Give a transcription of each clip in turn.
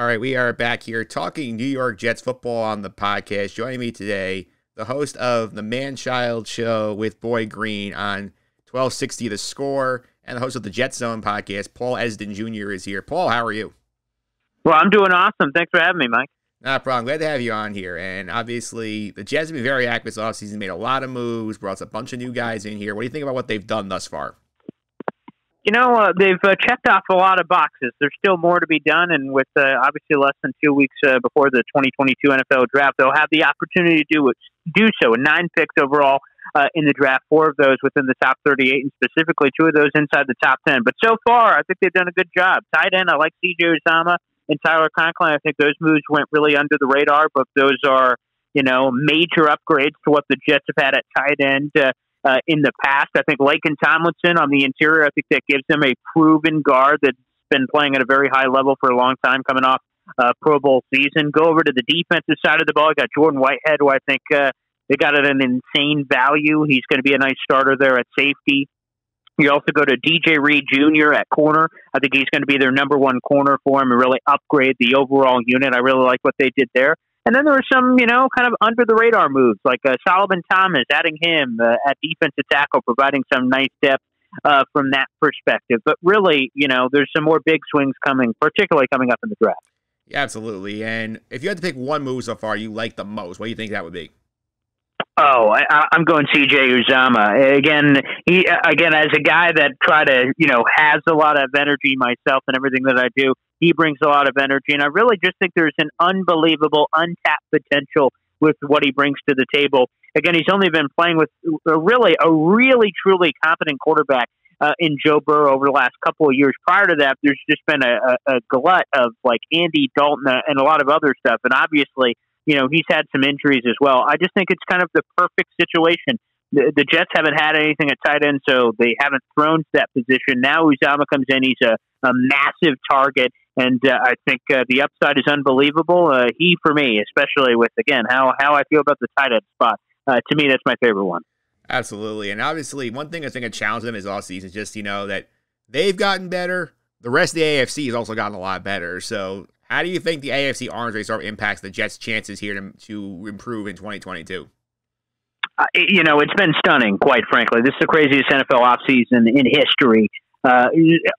All right, we are back here talking New York Jets football on the podcast. Joining me today, the host of the Manchild Show with Boy Green on 1260 The Score, and the host of the Jet Zone podcast, Paul Esden Jr. is here. Paul, how are you? Well, I'm doing awesome. Thanks for having me, Mike. Not a problem. Glad to have you on here. And obviously, the Jets have been very active this offseason, made a lot of moves, brought a bunch of new guys in here. What do you think about what they've done thus far? You know, uh, they've uh, checked off a lot of boxes. There's still more to be done, and with uh, obviously less than two weeks uh, before the 2022 NFL draft, they'll have the opportunity to do do so. Nine picks overall uh, in the draft, four of those within the top 38, and specifically two of those inside the top 10. But so far, I think they've done a good job. Tight end, I like C.J. Uzomah and Tyler Conklin. I think those moves went really under the radar, but those are you know major upgrades to what the Jets have had at tight end. Uh, in the past. I think Laken Tomlinson on the interior, I think that gives them a proven guard that's been playing at a very high level for a long time, coming off uh, Pro Bowl season. Go over to the defensive side of the ball. I got Jordan Whitehead, who I think uh, they got at an insane value. He's going to be a nice starter there at safety. You also go to DJ Reed Jr. at corner. I think he's going to be their number one corner for him and really upgrade the overall unit. I really like what they did there. And then there were some, you know, kind of under the radar moves like uh, Solomon Thomas, adding him uh, at defensive tackle, providing some nice depth uh, from that perspective. But really, you know, there's some more big swings coming, particularly coming up in the draft. Yeah, absolutely. And if you had to pick one move so far you like the most, what do you think that would be? Oh, I, I'm going C.J. Uzomah again. He again as a guy that try to you know has a lot of energy myself and everything that I do. He brings a lot of energy, and I really just think there's an unbelievable untapped potential with what he brings to the table. Again, he's only been playing with a really a really truly competent quarterback uh, in Joe Burrow over the last couple of years. Prior to that, there's just been a, a, a glut of like Andy Dalton and a lot of other stuff, and obviously you know, he's had some injuries as well. I just think it's kind of the perfect situation. The, the Jets haven't had anything at tight end, so they haven't thrown to that position. Now Uzomah comes in; he's a, a massive target, and uh, I think uh, the upside is unbelievable. Uh, he, for me, especially with again how how I feel about the tight end spot. Uh, to me, that's my favorite one. Absolutely, and obviously, one thing I think a challenge them is all season is just you know that they've gotten better. The rest of the AFC has also gotten a lot better. So how do you think the AFC arms race sort of impacts the Jets' chances here to, to improve in 2022? Uh, you know, it's been stunning, quite frankly. This is the craziest NFL offseason in history. Uh,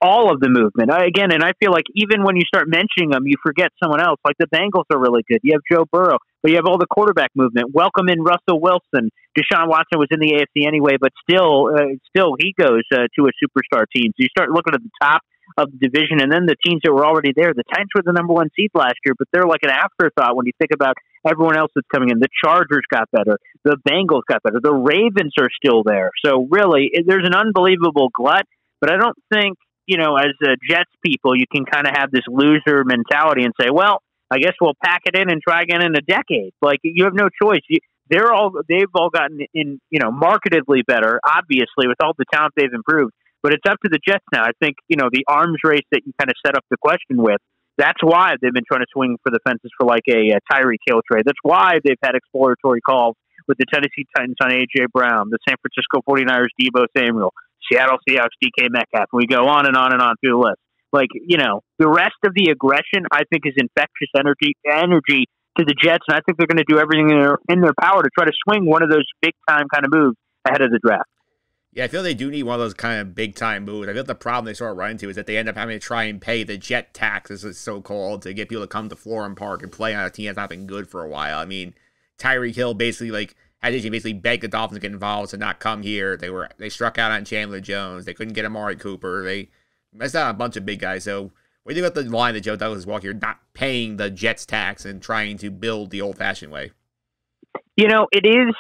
all of the movement. Uh, again, and I feel like even when you start mentioning them, you forget someone else. Like the Bengals are really good. You have Joe Burrow, but you have all the quarterback movement. Welcome in Russell Wilson. Deshaun Watson was in the AFC anyway, but still, uh, still he goes uh, to a superstar team. So you start looking at the top of the division. And then the teams that were already there, the Titans were the number one seed last year, but they're like an afterthought when you think about everyone else that's coming in. The Chargers got better. The Bengals got better. The Ravens are still there. So really, there's an unbelievable glut. But I don't think you know, as uh, Jets people, you can kind of have this loser mentality and say, well, I guess we'll pack it in and try again in a decade. Like you have no choice. You, they're all they've all gotten in, you know, markedly better. Obviously, with all the talent they've improved. But it's up to the Jets now. I think, you know, the arms race that you kind of set up the question with, that's why they've been trying to swing for the fences for like a, a Tyreek Hill trade. That's why they've had exploratory calls with the Tennessee Titans on A.J. Brown, the San Francisco 49ers, Deebo Samuel, Seattle Seahawks, DK Metcalf. We go on and on and on through the list. Like, you know, the rest of the aggression, I think, is infectious energy, energy to the Jets. And I think they're going to do everything in their, in their power to try to swing one of those big time kind of moves ahead of the draft. Yeah, I feel they do need one of those kind of big time moves. I feel the problem they sort of run into is that they end up having to try and pay the jet tax, as it's so called, to get people to come to Florham Park and play on a team that's not been good for a while. I mean, Tyreek Hill basically like had to basically beg the Dolphins to get involved to not come here. They were they struck out on Chandler Jones. They couldn't get Amari Cooper. They messed out a bunch of big guys. So what do you think about the line that Joe Douglas walked here, not paying the Jets tax and trying to build the old fashioned way? You know, it is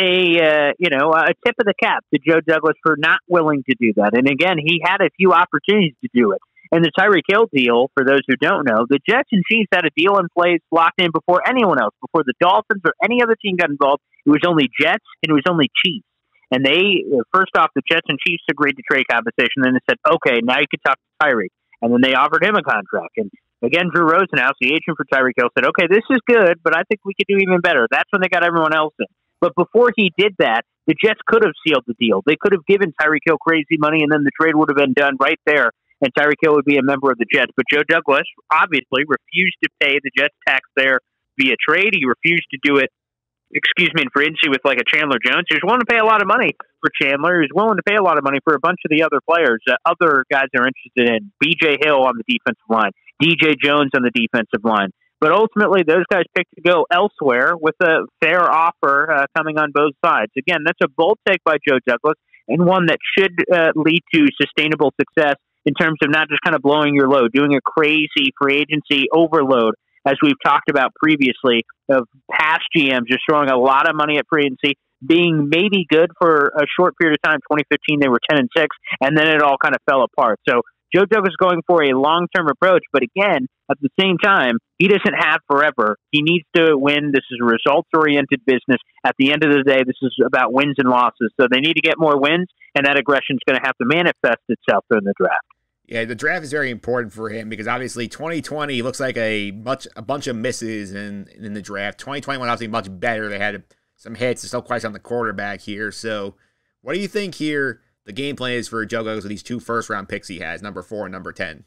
a uh, you know a tip of the cap to Joe Douglas for not willing to do that. And again, he had a few opportunities to do it. And the Tyreek Hill deal, for those who don't know, the Jets and Chiefs had a deal in place locked in before anyone else, before the Dolphins or any other team got involved. It was only Jets and it was only Chiefs. And they, uh, first off, the Jets and Chiefs agreed to trade compensation. Then they said, okay, now you can talk to Tyreek. And then they offered him a contract. And Again, Drew Rosenhaus, the agent for Tyreek Hill, said, okay, this is good, but I think we could do even better. That's when they got everyone else in. But before he did that, the Jets could have sealed the deal. They could have given Tyreek Hill crazy money, and then the trade would have been done right there and Tyreek Hill would be a member of the Jets. But Joe Douglas obviously refused to pay the Jets tax there via trade. He refused to do it, excuse me, in free with like a Chandler Jones. He was willing to pay a lot of money for Chandler. Was willing to pay a lot of money for a bunch of the other players, uh, other guys they're interested in. B.J. Hill on the defensive line, D.J. Jones on the defensive line. But ultimately, those guys picked to go elsewhere with a fair offer uh, coming on both sides. Again, that's a bold take by Joe Douglas and one that should uh, lead to sustainable success in terms of not just kind of blowing your load, doing a crazy free agency overload, as we've talked about previously, of past GMs just throwing a lot of money at free agency, being maybe good for a short period of time. 2015, they were 10 and 6, and then it all kind of fell apart. So Joe Douglas is going for a long term approach, but again, at the same time, he doesn't have forever. He needs to win. This is a results oriented business. At the end of the day, this is about wins and losses. So they need to get more wins, and that aggression is going to have to manifest itself during the draft. Yeah, the draft is very important for him because obviously 2020 looks like a much a bunch of misses in in the draft. 2021 obviously much better. They had some hits. There's still question on the quarterback here. So, what do you think here? The game plan is for Joe Douglas with these two first round picks he has, number four and number ten.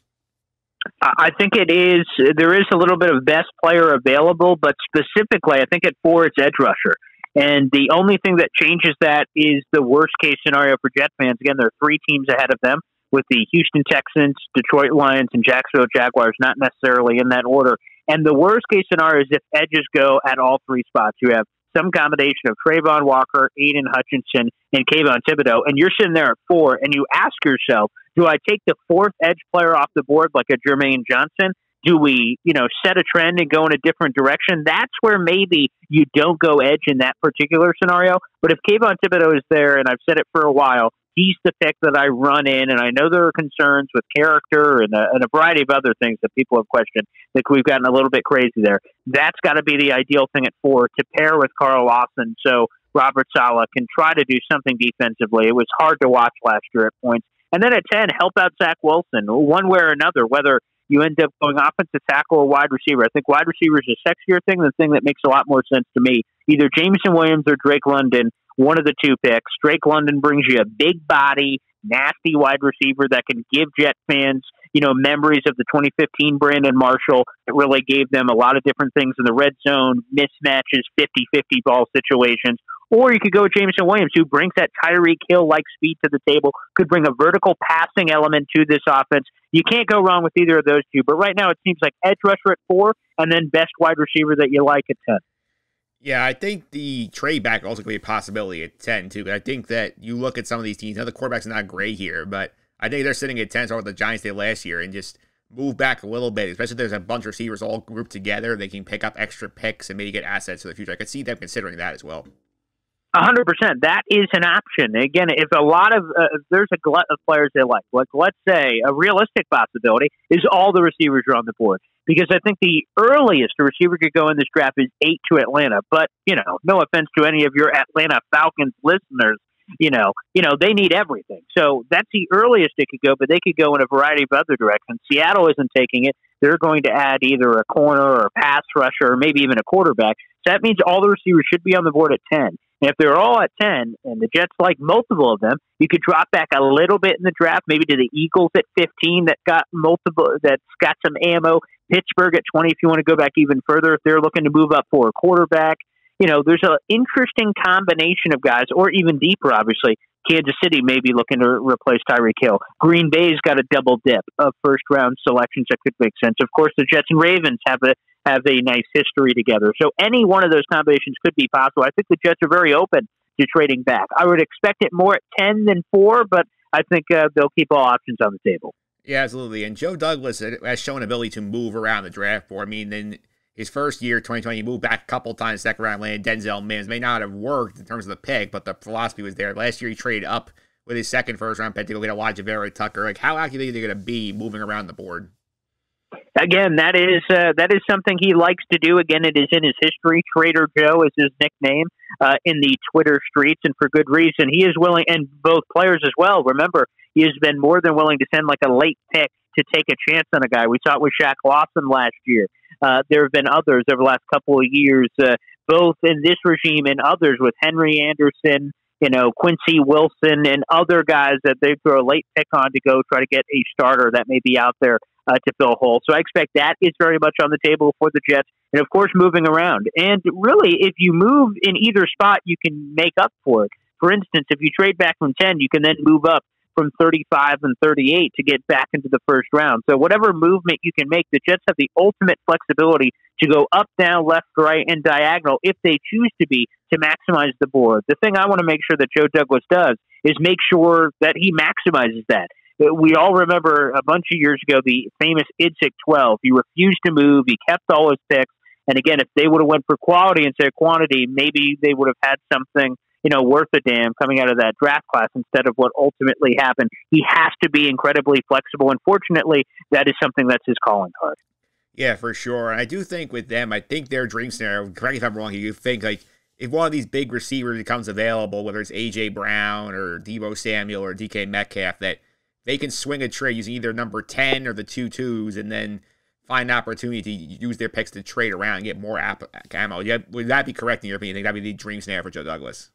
I think it is. There is a little bit of best player available, but specifically, I think at four it's edge rusher. And the only thing that changes that is the worst case scenario for Jet fans. Again, there are three teams ahead of them with the Houston Texans, Detroit Lions, and Jacksonville Jaguars, not necessarily in that order. And the worst case scenario is if edges go at all three spots. You have some combination of Travon Walker, Aiden Hutchinson, and Kayvon Thibodeaux, and you're sitting there at four, and you ask yourself, do I take the fourth edge player off the board like a Jermaine Johnson? Do we, you know, set a trend and go in a different direction? That's where maybe you don't go edge in that particular scenario. But if Kayvon Thibodeaux is there, and I've said it for a while, he's the pick that I run in, and I know there are concerns with character and a, and a variety of other things that people have questioned. That we've gotten a little bit crazy there. That's got to be the ideal thing at four to pair with Carl Lawson, so Robert Saleh can try to do something defensively. It was hard to watch last year at points. And then at ten, help out Zach Wilson one way or another, whether you end up going offensive tackle or wide receiver. I think wide receiver is a sexier thing, the thing that makes a lot more sense to me. Either Jameson Williams or Drake London one of the two picks. Drake London brings you a big body, nasty wide receiver that can give Jet fans, you know, memories of the 2015 Brandon Marshall. It really gave them a lot of different things in the red zone, mismatches, 50 50 ball situations. Or you could go with Jameson Williams, who brings that Tyreek Hill like speed to the table, could bring a vertical passing element to this offense. You can't go wrong with either of those two. But right now, it seems like edge rusher at four, and then best wide receiver that you like at 10. Yeah, I think the trade back also could be a possibility at 10, too. But I think that you look at some of these teams, now the quarterback's not great here, but I think they're sitting at 10, so what the Giants did last year, and just move back a little bit, especially if there's a bunch of receivers all grouped together. They can pick up extra picks and maybe get assets for the future. I could see them considering that as well. A hundred percent. That is an option. Again, if a lot of uh, if there's a glut of players they like, like let's say a realistic possibility is all the receivers are on the board because I think the earliest a receiver could go in this draft is eight to Atlanta. But you know, no offense to any of your Atlanta Falcons listeners, you know, you know they need everything. So that's the earliest it could go, but they could go in a variety of other directions. Seattle isn't taking it. They're going to add either a corner or a pass rusher or maybe even a quarterback. So that means all the receivers should be on the board at ten. And if they're all at 10 and the Jets like multiple of them, you could drop back a little bit in the draft, maybe to the Eagles at 15 that got multiple, that's got some ammo. Pittsburgh at 20 if you want to go back even further, if they're looking to move up for a quarterback. You know, there's an interesting combination of guys, or even deeper, obviously. Kansas City may be looking to replace Tyreek Hill. Green Bay's got a double dip of first round selections that could make sense. Of course, the Jets and Ravens have a have a nice history together. So any one of those combinations could be possible. I think the Jets are very open to trading back. I would expect it more at 10 than 4, but I think uh, they'll keep all options on the table. Yeah, absolutely. And Joe Douglas has shown ability to move around the draft board. I mean, in his first year, 2020, he moved back a couple times, second round, landed Denzel Mims. May not have worked in terms of the pick, but the philosophy was there. Last year, he traded up with his second first round pick to go get Alijah Vera-Tucker. Like, how active are they going to be moving around the board? Again, that is uh, that is something he likes to do. Again, it is in his history. Trader Joe is his nickname uh, in the Twitter streets, and for good reason. He is willing, and both players as well. Remember, he has been more than willing to send like a late pick to take a chance on a guy. We saw it with Shaq Lawson last year. Uh, there have been others over the last couple of years, uh, both in this regime and others with Henry Anderson you know, Quincy Wilson and other guys that they throw a late pick on to go try to get a starter that may be out there uh, to fill a hole. So I expect that is very much on the table for the Jets. And of course, moving around. And really, if you move in either spot, you can make up for it. For instance, if you trade back from 10, you can then move up from 35 and 38 to get back into the first round. So whatever movement you can make, the Jets have the ultimate flexibility to go up, down, left, right, and diagonal if they choose to be to maximize the board. The thing I want to make sure that Joe Douglas does is make sure that he maximizes that. Uh, we all remember a bunch of years ago the famous Idzik 12. He refused to move. He kept all his picks. And again, if they would have went for quality instead of quantity, maybe they would have had something you know, worth a damn coming out of that draft class instead of what ultimately happened. He has to be incredibly flexible. Unfortunately, that is something that's his calling card. Yeah, for sure. I do think with them, I think their dream scenario, correct me if I'm wrong, here, you think like if one of these big receivers becomes available, whether it's AJ Brown or Deebo Samuel or DK Metcalf, that they can swing a trade using either number 10 or the two twos and then find an opportunity to use their picks to trade around and get more ammo. Yeah, would that be correct in your opinion? I think that'd be the dream scenario for Joe Douglas.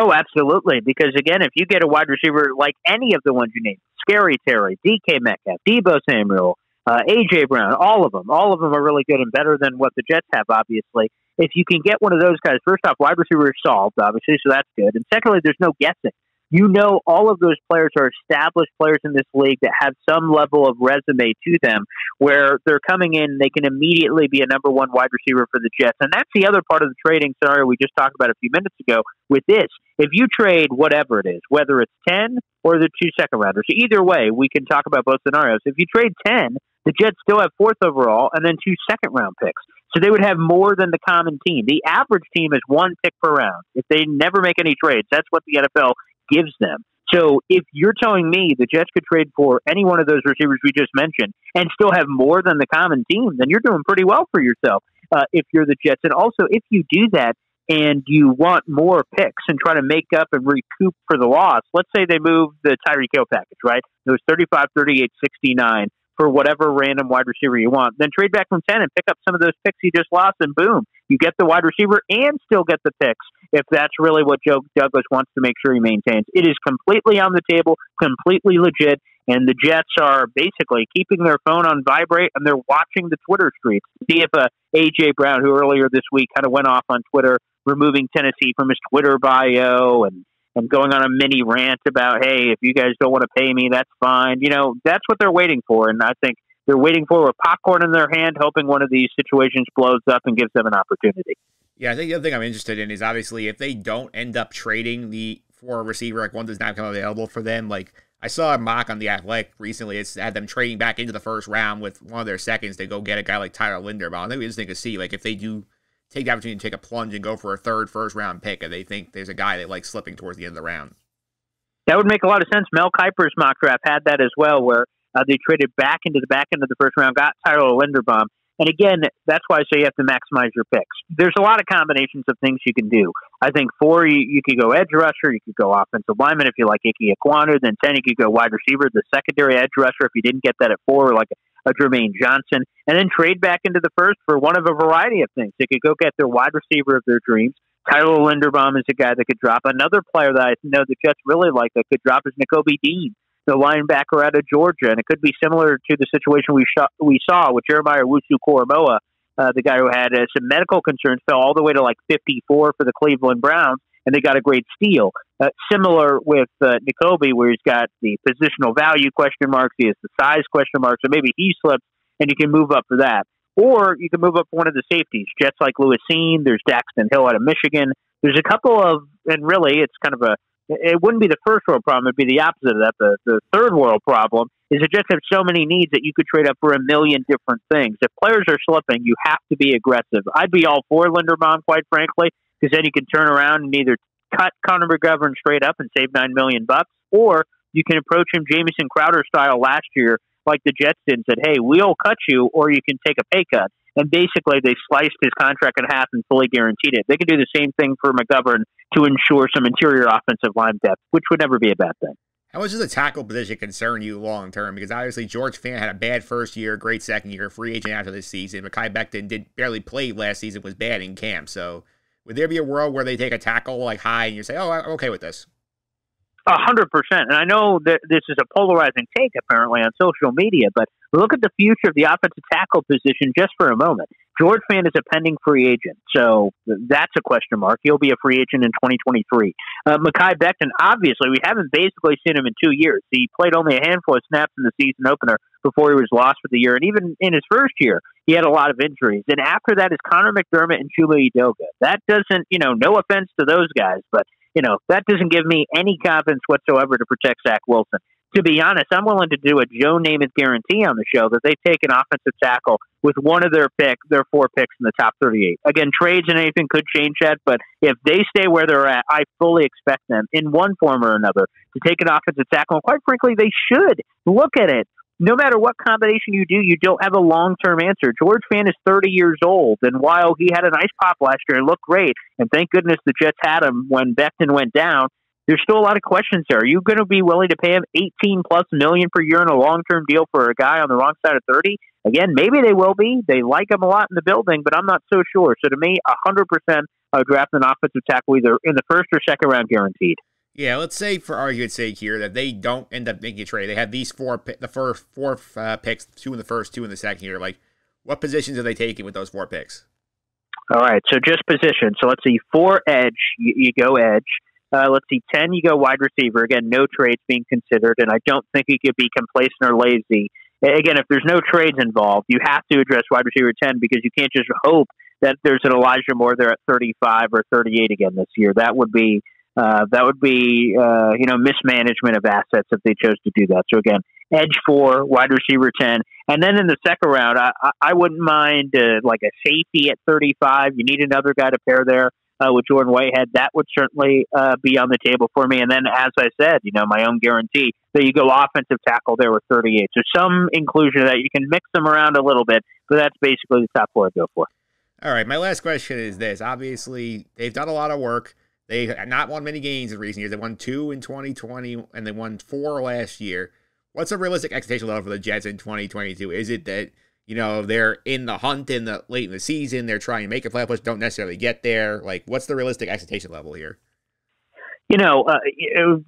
Oh, absolutely. Because again, if you get a wide receiver like any of the ones you named, Scary Terry, DK Metcalf, Deebo Samuel, uh, AJ Brown, all of them, all of them are really good and better than what the Jets have, obviously. If you can get one of those guys, first off, wide receiver is solved, obviously, so that's good. And secondly, there's no guessing you know all of those players are established players in this league that have some level of resume to them where they're coming in they can immediately be a number one wide receiver for the Jets. And that's the other part of the trading scenario we just talked about a few minutes ago with this. If you trade whatever it is, whether it's 10 or the two second rounders, either way, we can talk about both scenarios. If you trade 10, the Jets still have fourth overall and then two second round picks. So they would have more than the common team. The average team is one pick per round. If they never make any trades, that's what the NFL gives them. So if you're telling me the Jets could trade for any one of those receivers we just mentioned and still have more than the common team, then you're doing pretty well for yourself uh, if you're the Jets. And also, if you do that and you want more picks and try to make up and recoup for the loss, let's say they move the Tyreek Hill package, right? It was 35, 38, 69 for whatever random wide receiver you want. Then trade back from 10 and pick up some of those picks you just lost, and boom, you get the wide receiver and still get the picks if that's really what Joe Douglas wants to make sure he maintains. It is completely on the table, completely legit, and the Jets are basically keeping their phone on vibrate and they're watching the Twitter streets. See if uh, A.J. Brown, who earlier this week kind of went off on Twitter, removing Tennessee from his Twitter bio and and going on a mini rant about, hey, if you guys don't want to pay me, that's fine. You know, that's what they're waiting for. And I think they're waiting for with popcorn in their hand, hoping one of these situations blows up and gives them an opportunity. Yeah, I think the other thing I'm interested in is obviously if they don't end up trading the for a receiver, like one does not come available for them, like I saw a mock on the Athletic recently. It's had them trading back into the first round with one of their seconds to go get a guy like Tyler Linderbaum. I think we just think to see like if they do take the opportunity to take a plunge and go for a third first round pick and they think there's a guy that like slipping towards the end of the round. That would make a lot of sense. Mel Kiper's mock draft had that as well, where uh, they traded back into the back end of the first round, got Tyler Linderbaum. And again, that's why I say you have to maximize your picks. There's a lot of combinations of things you can do. I think four, you, you could go edge rusher, you could go offensive lineman if you like Ike Ekwonu. Then ten, you could go wide receiver, the secondary edge rusher if you didn't get that at four, like a Jermaine Johnson, and then trade back into the first for one of a variety of things. They could go get their wide receiver of their dreams. Tyler Linderbaum is a guy that could drop. Another player that I know the Jets really like that could drop is Nakobe Dean, the linebacker out of Georgia, and it could be similar to the situation we saw, we saw with Jeremiah Owusu-Koramoah, uh, the guy who had uh, some medical concerns, fell all the way to like 54 for the Cleveland Browns and they got a great steal. Uh, similar with uh, Nakobe, where he's got the positional value question marks, he has the size question marks, so maybe he slips, and you can move up for that. Or you can move up one of the safeties. Jets like Lewis Cine, there's Daxton Hill out of Michigan. There's a couple of, and really, it's kind of a, it wouldn't be the first world problem, it'd be the opposite of that. The, the third world problem is that Jets have so many needs that you could trade up for a million different things. If players are slipping, you have to be aggressive. I'd be all for Linderbaum, quite frankly because then you can turn around and either cut Connor McGovern straight up and save nine million bucks, or you can approach him Jamison Crowder style last year, like the Jets did, and said, "Hey, we'll cut you, or you can take a pay cut." And basically, they sliced his contract in half and fully guaranteed it. They can do the same thing for McGovern to ensure some interior offensive line depth, which would never be a bad thing. How much does the tackle position concern you long term? Because obviously George Fant had a bad first year, great second year, free agent after this season. Mekhi Becton did barely play last season, was bad in camp. So would there be a world where they take a tackle like high and you say, "Oh, I'm okay with this"? A hundred percent. And I know that this is a polarizing take apparently on social media, but look at the future of the offensive tackle position just for a moment. George Fant is a pending free agent, so that's a question mark. He'll be a free agent in 2023. Uh, Mekhi Becton, obviously, we haven't basically seen him in two years. He played only a handful of snaps in the season opener before he was lost for the year, and even in his first year, he had a lot of injuries. And after that is Connor McDermott and Chuma Edoga. That doesn't, you know, no offense to those guys, but you know, that doesn't give me any confidence whatsoever to protect Zach Wilson. To be honest, I'm willing to do a Joe Namath guarantee on the show that they take an offensive tackle with one of their pick, their four picks in the top 38. Again, trades and anything could change that, but if they stay where they're at, I fully expect them in one form or another to take an offensive tackle. And quite frankly, they should look at it no matter what combination you do, you don't have a long term answer. George Fant is 30 years old, and while he had a nice pop last year and looked great, and thank goodness the Jets had him when Becton went down, there's still a lot of questions there. Are you going to be willing to pay him 18 plus million per year in a long term deal for a guy on the wrong side of 30? Again, maybe they will be. They like him a lot in the building, but I'm not so sure. So to me, 100% I draft an offensive tackle either in the first or second round guaranteed. Yeah, let's say for argument's sake here that they don't end up making a trade. They have these four, the first four uh, picks, two in the first, two in the second here. Like, what positions are they taking with those four picks? All right, so just position. So let's see, four edge, you, you go edge. Uh, let's see, ten, you go wide receiver. Again, no trades being considered, and I don't think you could be complacent or lazy. Again, if there's no trades involved, you have to address wide receiver ten because you can't just hope that there's an Elijah Moore there at 35 or 38 again this year. That would be uh, that would be, uh, you know, mismanagement of assets if they chose to do that. So again, edge four, wide receiver ten, and then in the second round, I, I wouldn't mind uh, like a safety at thirty-five. You need another guy to pair there uh, with Jordan Whitehead. That would certainly uh, be on the table for me. And then, as I said, you know, my own guarantee that you go offensive tackle there with thirty-eight. So some inclusion of that. You can mix them around a little bit, but that's basically the top four I go for. All right, my last question is this. Obviously, they've done a lot of work. They not won many games in recent years. They won two in 2020 and they won four last year. What's a realistic expectation level for the Jets in 2022? Is it that you know they're in the hunt in the late in the season, they're trying to make a playoff push, don't necessarily get there? Like, what's the realistic expectation level here? You know, uh,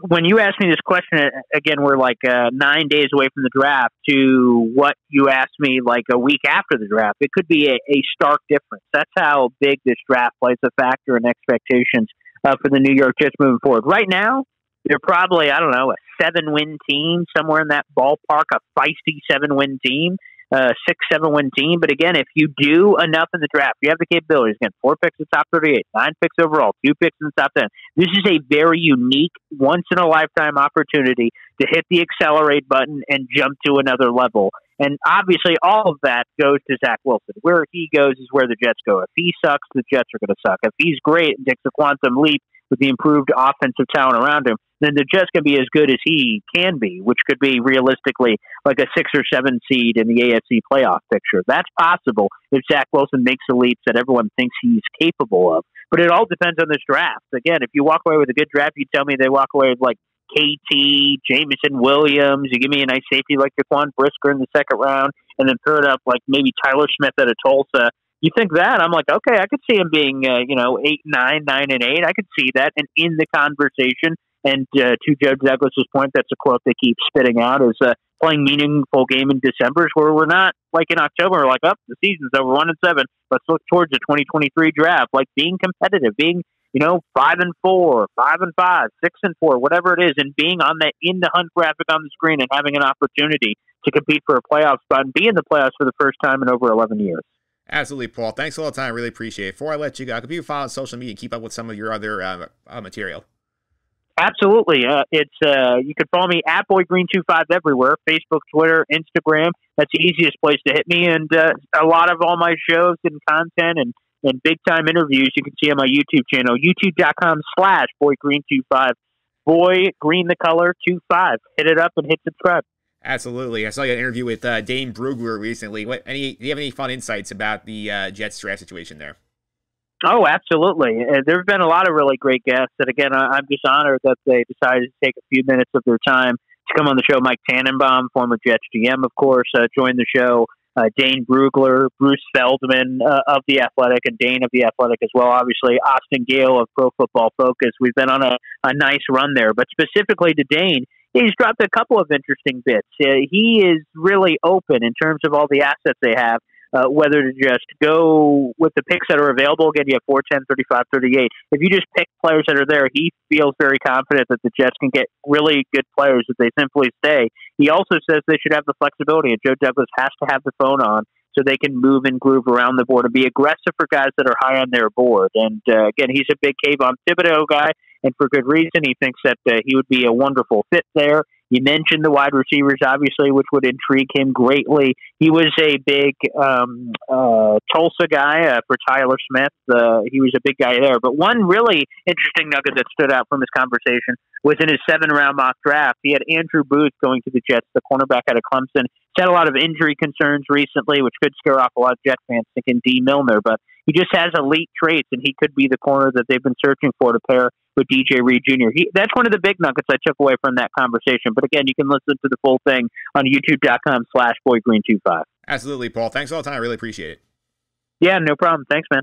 when you ask me this question again, we're like uh, nine days away from the draft. To what you asked me like a week after the draft, it could be a, a stark difference. That's how big this draft plays a factor in expectations uh, for the New York Jets moving forward. Right now, they're probably, I don't know, a seven win team, somewhere in that ballpark, a feisty seven win team, uh, six, seven win team. But again, if you do enough in the draft, you have the capabilities. Again, four picks in the top 38, nine picks overall, two picks in the top 10. This is a very unique, once in a lifetime opportunity to hit the accelerate button and jump to another level. And obviously, all of that goes to Zach Wilson. Where he goes is where the Jets go. If he sucks, the Jets are going to suck. If he's great and takes a quantum leap with the improved offensive talent around him, then the Jets can be as good as he can be, which could be realistically like a six or seven seed in the AFC playoff picture. That's possible if Zach Wilson makes the leaps that everyone thinks he's capable of. But it all depends on this draft. Again, if you walk away with a good draft, you tell me they walk away with like KT, Jameson Williams. You give me a nice safety like Jaquan Brisker in the second round, and then third up like maybe Tyler Smith at a Tulsa. You think that I'm like, okay, I could see him being, uh, you know, eight, nine, nine, and eight. I could see that, and in the conversation. And uh, to Joe Douglas's point, that's a quote they keep spitting out: is uh, playing meaningful game in December, where we're not like in October, like, up, oh, the season's over, one and seven. Let's look towards the 2023 draft, like being competitive, being you know, five and four, five and five, six and four, whatever it is, and being on the in the hunt graphic on the screen and having an opportunity to compete for a playoff spot and be in the playoffs for the first time in over 11 years. Absolutely, Paul. Thanks a lot of time. I really appreciate it. Before I let you go, I could you follow on social media and keep up with some of your other uh, uh, material? Absolutely. Uh, it's uh, you can follow me at Boy Green two five everywhere: Facebook, Twitter, Instagram. That's the easiest place to hit me. And uh, a lot of all my shows and content and and big time interviews you can see on my YouTube channel, youtube.com slash boygreen25. Boy Green the color 25. Hit it up and hit subscribe. Absolutely. I saw you an interview with uh, Dane Brugler recently. What any do you have any fun insights about the uh, Jets draft situation there? Oh, absolutely. Uh, there have been a lot of really great guests. And again, I'm just honored that they decided to take a few minutes of their time to come on the show. Mike Tannenbaum, former Jets GM, of course, uh, joined the show. Uh, Dane Brugler, Bruce Feldman uh, of the Athletic, and Dane of the Athletic as well. Obviously, Austin Gayle of Pro Football Focus. We've been on a, a nice run there, but specifically to Dane, he's dropped a couple of interesting bits. Uh, he is really open in terms of all the assets they have uh, whether to just go with the picks that are available. Again, you have 4, 10, 35, 38. If you just pick players that are there, he feels very confident that the Jets can get really good players if they simply stay. He also says they should have the flexibility, and Joe Douglas has to have the phone on so they can move and groove around the board and be aggressive for guys that are high on their board. And uh, again, he's a big Kayvon Thibodeaux guy, and for good reason. He thinks that uh, he would be a wonderful fit there. You mentioned the wide receivers, obviously, which would intrigue him greatly. He was a big um, uh, Tulsa guy uh, for Tyler Smith. Uh, he was a big guy there. But one really interesting nugget that stood out from his conversation was in his seven round mock draft. He had Andrew Booth going to the Jets, the cornerback out of Clemson. He's had a lot of injury concerns recently, which could scare off a lot of Jet fans thinking Dee Milliner. But he just has elite traits, and he could be the corner that they've been searching for to pair with DJ Reed Jr. He, that's one of the big nuggets I took away from that conversation. But again, you can listen to the full thing on youtube.com slash boygreen25. Absolutely, Paul. Thanks all the time. I really appreciate it. Yeah, no problem. Thanks, man.